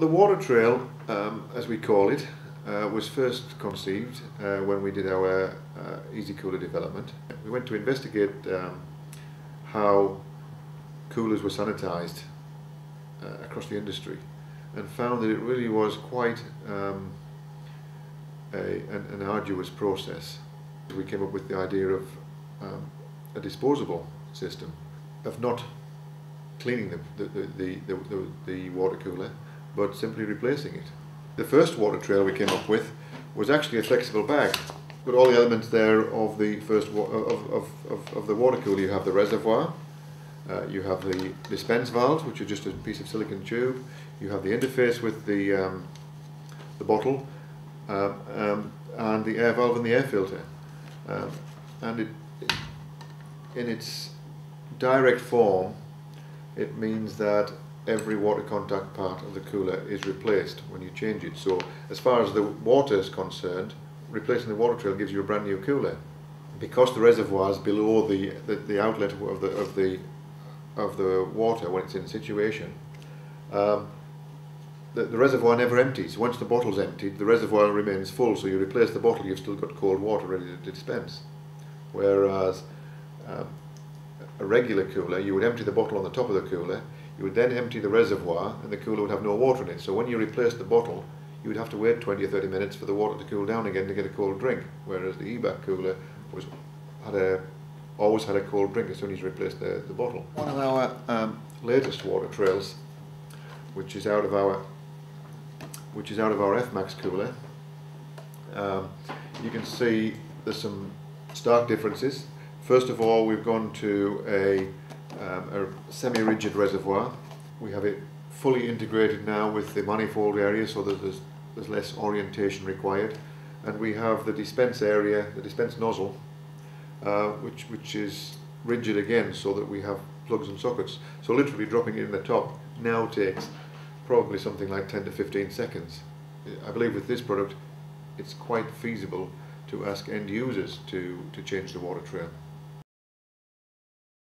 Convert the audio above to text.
The water trail, um, as we call it, uh, was first conceived uh, when we did our uh, Easy Cooler development. We went to investigate um, how coolers were sanitized uh, across the industry and found that it really was quite um, a, an, an, arduous process. We came up with the idea of um, a disposable system, of not cleaning the, the, the, the, the water cooler, but simply replacing it. The first water trail we came up with was actually a flexible bag. But all the elements there of the first of, of, of, of the water cooler, you have the reservoir, uh, you have the dispense valves, which are just a piece of silicon tube. You have the interface with the um, the bottle, um, um, and the air valve and the air filter. Um, and it, in its direct form, it means that every water contact part of the cooler is replaced when you change it. So as far as the water is concerned, replacing the water trail gives you a brand new cooler. Because the reservoir is below the, the, the outlet of the, of, the, of the water when it's in situation, um, the, the reservoir never empties. Once the bottle's emptied, the reservoir remains full, so you replace the bottle, you've still got cold water ready to dispense. Whereas um, a regular cooler, you would empty the bottle on the top of the cooler, you would then empty the reservoir and the cooler would have no water in it. So when you replace the bottle, you would have to wait 20 or 30 minutes for the water to cool down again to get a cold drink. Whereas the EBAC cooler was had a always had a cold drink as soon as you replaced the, the bottle. One of our um, latest water trails, which is out of our which is out of our F-Max cooler, um, you can see there's some stark differences. First of all, we've gone to a um, a semi-rigid reservoir. We have it fully integrated now with the manifold area so that there's, there's less orientation required. And we have the dispense area, the dispense nozzle, uh, which, which is rigid again so that we have plugs and sockets. So literally dropping it in the top now takes probably something like 10 to 15 seconds. I believe with this product it's quite feasible to ask end users to, to change the water trail.